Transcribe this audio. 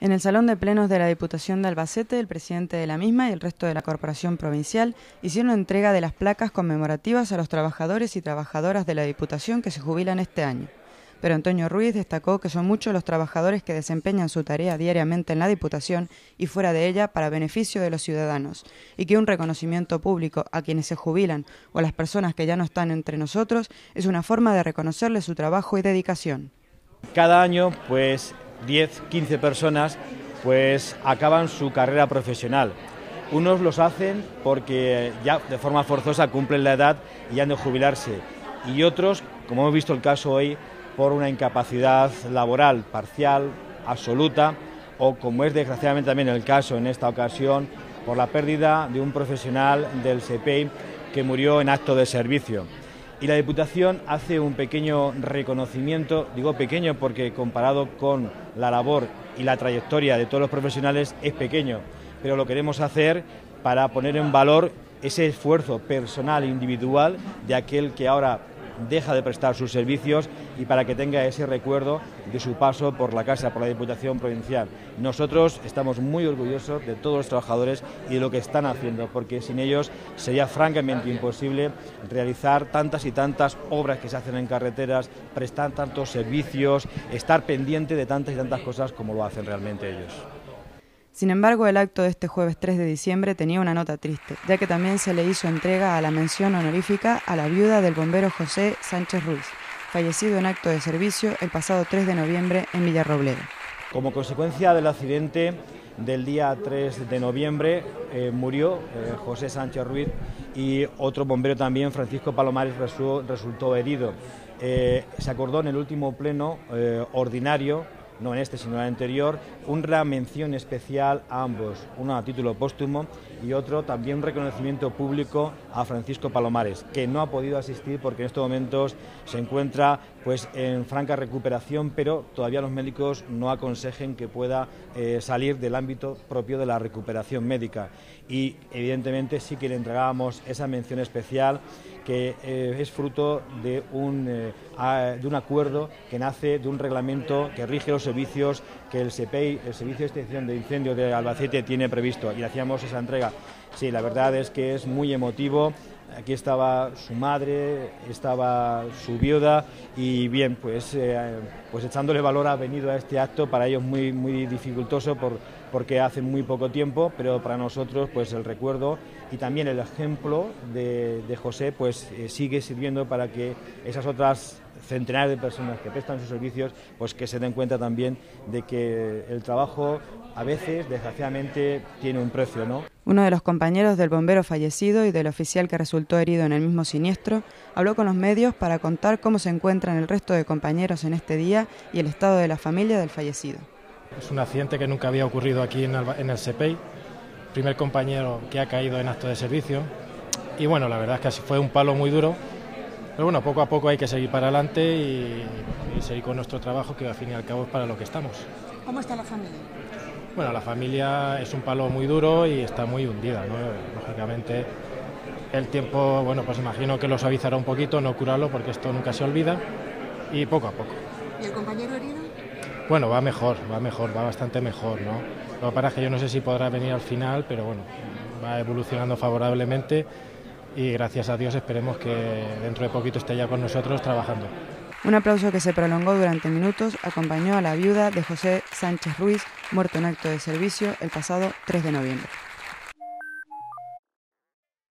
En el Salón de Plenos de la Diputación de Albacete, el presidente de la misma y el resto de la Corporación Provincial hicieron entrega de las placas conmemorativas a los trabajadores y trabajadoras de la Diputación que se jubilan este año. Pero Antonio Ruiz destacó que son muchos los trabajadores que desempeñan su tarea diariamente en la Diputación y fuera de ella para beneficio de los ciudadanos, y que un reconocimiento público a quienes se jubilan o a las personas que ya no están entre nosotros es una forma de reconocerles su trabajo y dedicación. Cada año, pues 10, 15 personas pues acaban su carrera profesional. Unos los hacen porque ya de forma forzosa cumplen la edad y han de jubilarse. Y otros, como hemos visto el caso hoy, por una incapacidad laboral parcial, absoluta, o como es desgraciadamente también el caso en esta ocasión, por la pérdida de un profesional del SEPEI que murió en acto de servicio y la Diputación hace un pequeño reconocimiento, digo pequeño porque comparado con la labor y la trayectoria de todos los profesionales es pequeño, pero lo queremos hacer para poner en valor ese esfuerzo personal individual de aquel que ahora deja de prestar sus servicios y para que tenga ese recuerdo de su paso por la Casa, por la Diputación Provincial. Nosotros estamos muy orgullosos de todos los trabajadores y de lo que están haciendo, porque sin ellos sería francamente imposible realizar tantas y tantas obras que se hacen en carreteras, prestar tantos servicios, estar pendiente de tantas y tantas cosas como lo hacen realmente ellos. Sin embargo, el acto de este jueves 3 de diciembre tenía una nota triste, ya que también se le hizo entrega a la mención honorífica a la viuda del bombero José Sánchez Ruiz, fallecido en acto de servicio el pasado 3 de noviembre en Villarrobledo. Como consecuencia del accidente del día 3 de noviembre eh, murió eh, José Sánchez Ruiz y otro bombero también, Francisco Palomares, resultó herido. Eh, se acordó en el último pleno ordinario no en este sino en el anterior, una mención especial a ambos, uno a título póstumo y otro también un reconocimiento público a Francisco Palomares, que no ha podido asistir porque en estos momentos se encuentra pues en franca recuperación, pero todavía los médicos no aconsejen que pueda eh, salir del ámbito propio de la recuperación médica. Y evidentemente sí que le entregábamos esa mención especial que eh, es fruto de un, eh, de un acuerdo que nace de un reglamento que rige los servicios que el SEPEI, el Servicio de Extinción de Incendios de Albacete, tiene previsto. Y hacíamos esa entrega. Sí, la verdad es que es muy emotivo. Aquí estaba su madre, estaba su viuda y bien, pues, eh, pues echándole valor ha venido a este acto, para ellos muy, muy dificultoso por, porque hace muy poco tiempo, pero para nosotros pues el recuerdo y también el ejemplo de, José pues eh, sigue sirviendo para que esas otras centenares de personas que prestan sus servicios, pues que se den cuenta también de que el trabajo a veces, desgraciadamente, tiene un precio, ¿no? Uno de los compañeros del bombero fallecido y del oficial que resultó herido en el mismo siniestro habló con los medios para contar cómo se encuentran el resto de compañeros en este día y el estado de la familia del fallecido. Es un accidente que nunca había ocurrido aquí en el, en SEPEI, primer compañero que ha caído en acto de servicio y bueno, la verdad es que así fue un palo muy duro pero bueno, poco a poco hay que seguir para adelante y, seguir con nuestro trabajo, que al fin y al cabo es para lo que estamos. ¿Cómo está la familia? Bueno, la familia es un palo muy duro y está muy hundida, ¿no? Lógicamente, el tiempo, bueno, pues imagino que lo suavizará un poquito, no curarlo, porque esto nunca se olvida, y poco a poco. ¿Y el compañero herido? Bueno, va mejor, va mejor, va bastante mejor, ¿no? Lo que pasa es que yo no sé si podrá venir al final, pero bueno, va evolucionando favorablemente y gracias a Dios esperemos que dentro de poquito esté ya con nosotros trabajando. Un aplauso que se prolongó durante minutos acompañó a la viuda de José Sánchez Ruiz, muerto en acto de servicio el pasado 3 de noviembre.